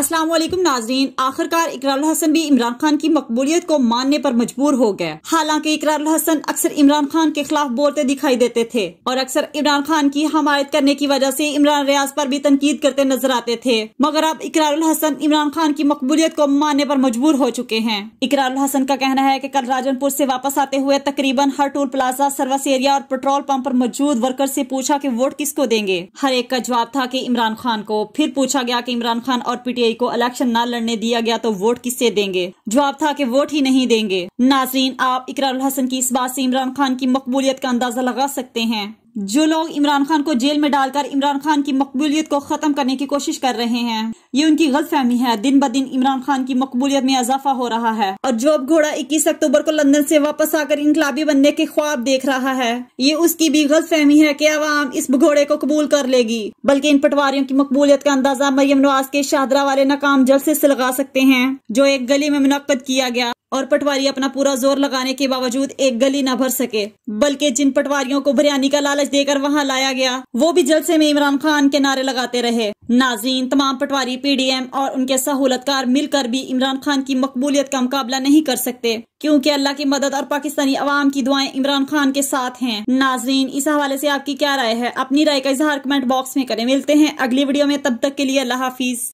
वालेकुम नाजरीन, आखिरकार इकरार हसन भी इमरान खान की मकबूलियत को मानने पर मजबूर हो गए। हालाँकि इकरार हसन अक्सर इमरान खान के खिलाफ बोलते दिखाई देते थे और अक्सर इमरान खान की हमायत करने की वजह से इमरान रियाज पर भी तनकीद करते नज़र आते थे। मगर अब इकरार हसन इमरान खान की मकबूलियत को मानने पर मजबूर हो चुके हैं। इकरार हसन का कहना है की कल राजनपुर ऐसी वापस आते हुए तकरीबन हर टूल प्लाजा, सर्विस एरिया और पेट्रोल पंप आरोप मौजूद वर्कर ऐसी पूछा की वोट किसको देंगे। हर एक का जवाब था की इमरान खान को। फिर पूछा गया की इमरान खान और पीटीआई पीटीआई को इलेक्शन न लड़ने दिया गया तो वोट किससे देंगे? जवाब था कि वोट ही नहीं देंगे। नाजरीन, आप इकरार हसन की इस बात से इमरान खान की मकबूलियत का अंदाज़ा लगा सकते हैं। जो लोग इमरान खान को जेल में डालकर इमरान खान की मकबूलियत को खत्म करने की कोशिश कर रहे हैं, ये उनकी गलत फहमी है। दिन ब दिन इमरान खान की मकबूलियत में इजाफा हो रहा है। और जो अब घोड़ा 21 अक्टूबर को लंदन से वापस आकर इनकलाबी बनने के ख्वाब देख रहा है, ये उसकी भी गलत फहमी है कि अवाम इस घोड़े को कबूल कर लेगी। बल्कि इन पटवारियों की मकबूलियत का अंदाज़ा मरियम नवाज़ के शाहदरा वाले नाकाम जलसे से लगा सकते हैं, जो एक गली में मुनद किया गया। और पटवारी अपना पूरा ज़ोर लगाने के बावजूद एक गली न भर सके, बल्कि जिन पटवारियों को बिरयानी का लालच देकर वहाँ लाया गया, वो भी जलसे में इमरान खान के नारे लगाते रहे। नाजीन, तमाम पटवारी पीडीएम और उनके सहूलतकार मिलकर भी इमरान खान की मकबूलियत का मुकाबला नहीं कर सकते, क्योंकि अल्लाह की मदद और पाकिस्तानी अवाम की दुआएँ इमरान खान के साथ हैं। नाजरीन इस हवाले से आपकी क्या राय है? अपनी राय का इजहार कमेंट बॉक्स में करें। मिलते हैं अगली वीडियो में, तब तक के लिए अल्लाह हाफिज।